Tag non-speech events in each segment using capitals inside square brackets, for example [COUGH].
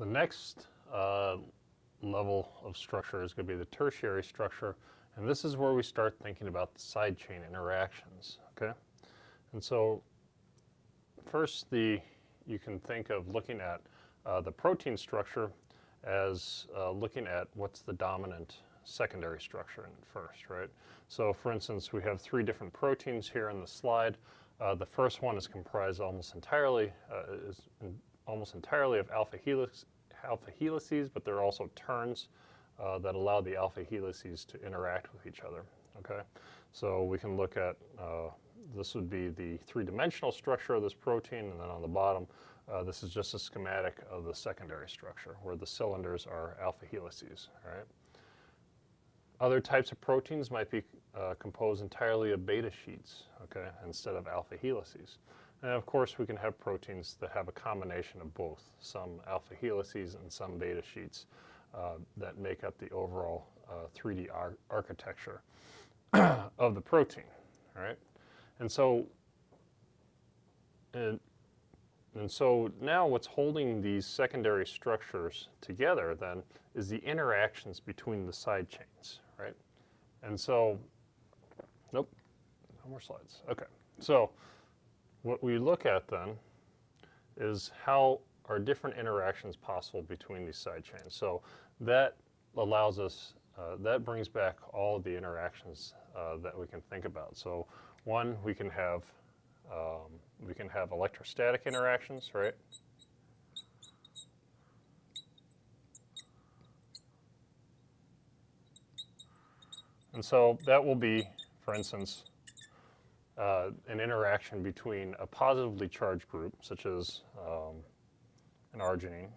The next uh, level of structure is going to be the tertiary structure, and this is where we start thinking about the side chain interactions, okay? And so first the, you can think of looking at uh, the protein structure as uh, looking at what's the dominant secondary structure first, right? So for instance, we have three different proteins here in the slide. Uh, the first one is comprised almost entirely, uh, is almost entirely of alpha, helix, alpha helices, but there are also turns uh, that allow the alpha helices to interact with each other, okay? So we can look at, uh, this would be the three-dimensional structure of this protein, and then on the bottom, uh, this is just a schematic of the secondary structure, where the cylinders are alpha helices, all right? Other types of proteins might be uh, composed entirely of beta sheets, okay, instead of alpha helices. And of course, we can have proteins that have a combination of both, some alpha helices and some beta sheets uh, that make up the overall uh, 3D ar architecture [CLEARS THROAT] of the protein, all right? And so, and, and so now what's holding these secondary structures together then is the interactions between the side chains, right? And so, nope, no more slides. Okay, so what we look at then is how are different interactions possible between these side chains. So that allows us, uh, that brings back all of the interactions uh, that we can think about. So one, we can have, um, we can have electrostatic interactions, right? And so that will be, for instance, uh, an interaction between a positively charged group, such as um, an arginine.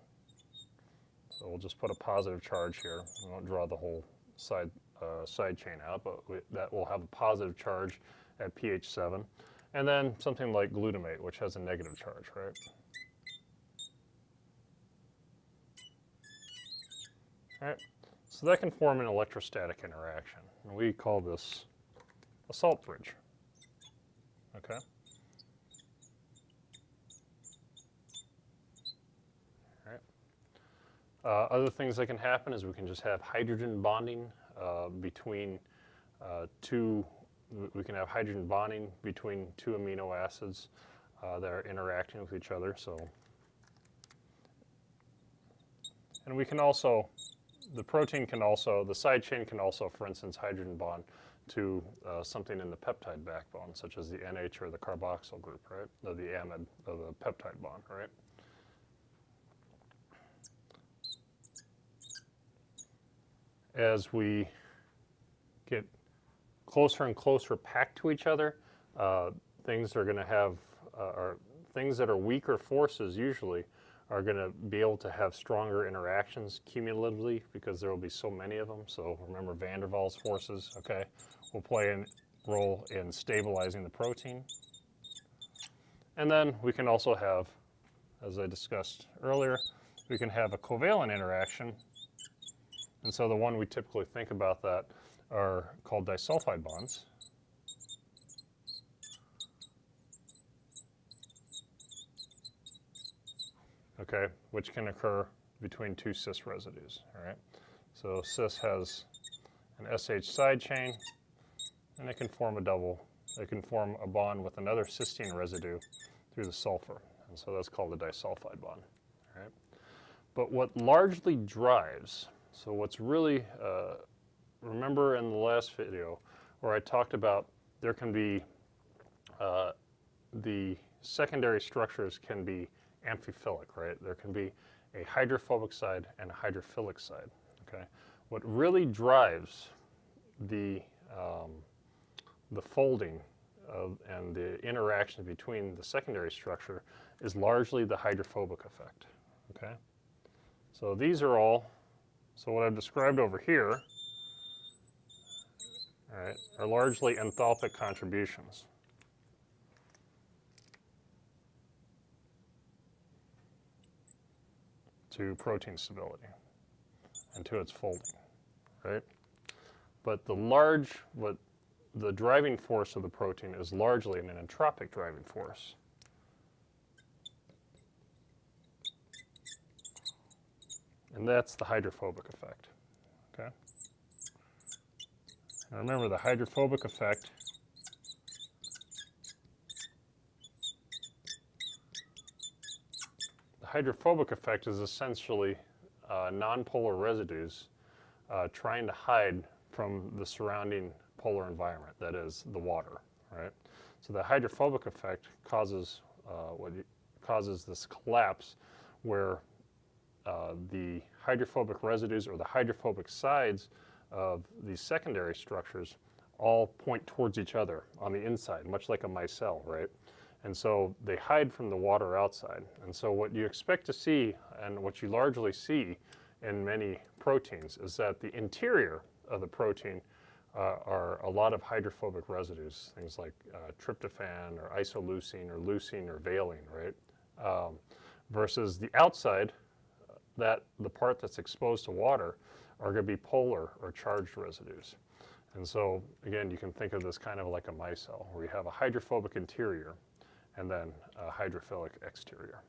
So we'll just put a positive charge here. We won't draw the whole side, uh, side chain out, but we, that will have a positive charge at pH 7. And then something like glutamate, which has a negative charge, right? Right, so that can form an electrostatic interaction. And we call this a salt bridge, okay? All right. Uh, other things that can happen is we can just have hydrogen bonding uh, between uh, two we can have hydrogen bonding between two amino acids uh, that are interacting with each other. So, and we can also, the protein can also, the side chain can also, for instance, hydrogen bond to uh, something in the peptide backbone, such as the NH or the carboxyl group, right? Or the amide of the peptide bond, right? As we get closer and closer packed to each other, uh, things are going to have, uh, or things that are weaker forces usually are going to be able to have stronger interactions cumulatively because there will be so many of them. So remember van der Waals forces, okay, will play a role in stabilizing the protein. And then we can also have, as I discussed earlier, we can have a covalent interaction. And so the one we typically think about that are called disulfide bonds. Okay, which can occur between two Cys residues, all right? So Cys has an SH side chain, and it can form a double, it can form a bond with another cysteine residue through the sulfur, and so that's called a disulfide bond, all right? But what largely drives, so what's really uh, remember in the last video where I talked about there can be, uh, the secondary structures can be amphiphilic, right? There can be a hydrophobic side and a hydrophilic side, okay? What really drives the, um, the folding of, and the interaction between the secondary structure is largely the hydrophobic effect, okay? So these are all, so what I've described over here all right, are largely enthalpic contributions. To protein stability and to its folding, right? But the large, what the driving force of the protein is largely an entropic driving force. and that's the hydrophobic effect. Okay. Now remember the hydrophobic effect hydrophobic effect is essentially uh, nonpolar residues uh, trying to hide from the surrounding polar environment, that is the water, right? So the hydrophobic effect causes uh, what causes this collapse where uh, the hydrophobic residues or the hydrophobic sides of these secondary structures all point towards each other on the inside, much like a micelle, right? And so they hide from the water outside. And so what you expect to see, and what you largely see in many proteins, is that the interior of the protein uh, are a lot of hydrophobic residues, things like uh, tryptophan or isoleucine or leucine or valine, right? Um, versus the outside, that the part that's exposed to water are going to be polar or charged residues. And so, again, you can think of this kind of like a micelle, where you have a hydrophobic interior and then a hydrophilic exterior.